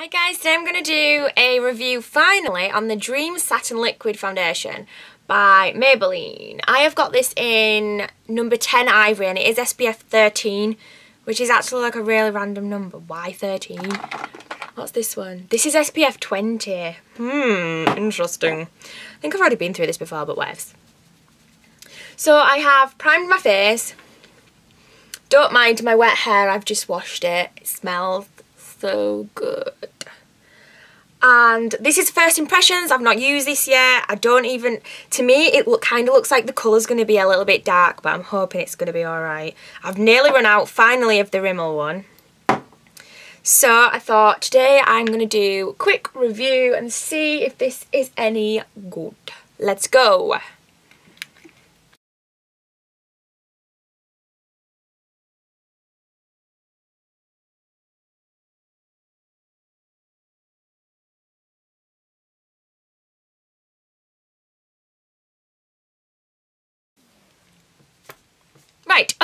Hi guys, today I'm going to do a review finally on the Dream Satin Liquid Foundation by Maybelline. I have got this in number 10 Ivory and it is SPF 13, which is actually like a really random number. Why 13? What's this one? This is SPF 20. Hmm, interesting. I think I've already been through this before, but whatevs. So I have primed my face. Don't mind my wet hair, I've just washed it. It smells so good. And this is first impressions. I've not used this yet. I don't even, to me, it look, kind of looks like the colour's going to be a little bit dark, but I'm hoping it's going to be alright. I've nearly run out, finally, of the Rimmel one. So I thought today I'm going to do a quick review and see if this is any good. Let's go.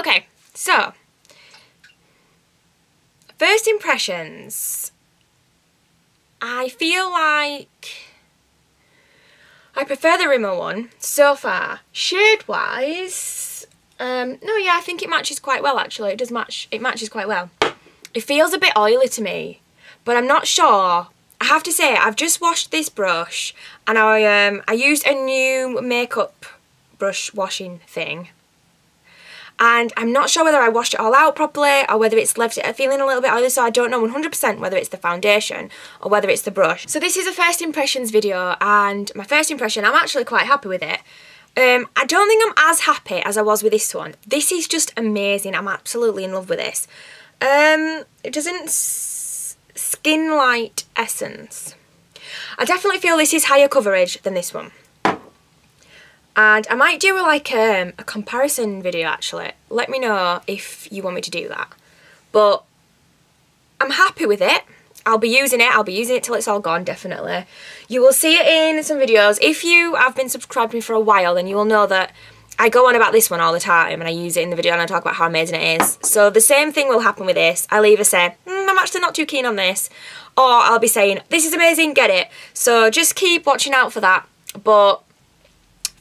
Okay, so first impressions. I feel like I prefer the Rimmel one so far. Shade wise, um, no, yeah, I think it matches quite well actually. It does match, it matches quite well. It feels a bit oily to me, but I'm not sure. I have to say, I've just washed this brush and I, um, I used a new makeup brush washing thing and I'm not sure whether I washed it all out properly or whether it's left it feeling a little bit oily so I don't know 100% whether it's the foundation or whether it's the brush. So this is a first impressions video and my first impression I'm actually quite happy with it. Um, I don't think I'm as happy as I was with this one. This is just amazing. I'm absolutely in love with this. Um, it doesn't skin light essence. I definitely feel this is higher coverage than this one and I might do like um, a comparison video actually. Let me know if you want me to do that. But I'm happy with it. I'll be using it. I'll be using it till it's all gone, definitely. You will see it in some videos. If you have been subscribed to me for a while, then you will know that I go on about this one all the time and I use it in the video and I talk about how amazing it is. So the same thing will happen with this. I'll either say, mm, I'm actually not too keen on this, or I'll be saying, this is amazing, get it. So just keep watching out for that. But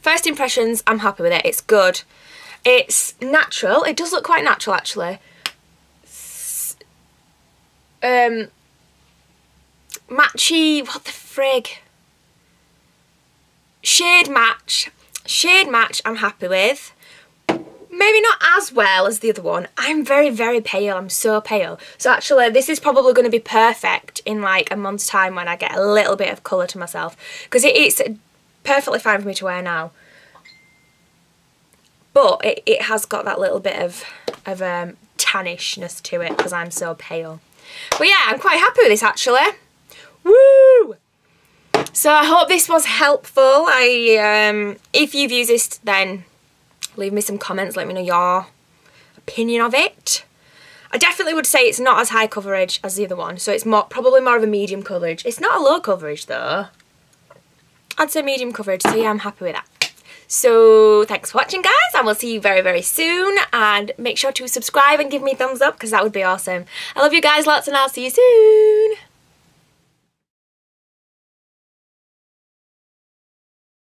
First impressions, I'm happy with it. It's good. It's natural. It does look quite natural, actually. Um, matchy, what the frig? Shade match. Shade match I'm happy with. Maybe not as well as the other one. I'm very, very pale. I'm so pale. So actually, this is probably going to be perfect in like a month's time when I get a little bit of colour to myself. Because it, it is perfectly fine for me to wear now. But it, it has got that little bit of, of um, tannishness to it because I'm so pale. But yeah, I'm quite happy with this actually. Woo! So I hope this was helpful. I um, If you've used this, then leave me some comments. Let me know your opinion of it. I definitely would say it's not as high coverage as the other one. So it's more probably more of a medium coverage. It's not a low coverage though. I'd say medium coverage, so yeah, I'm happy with that. So thanks for watching guys and we'll see you very very soon and make sure to subscribe and give me a thumbs up because that would be awesome. I love you guys lots and I'll see you soon.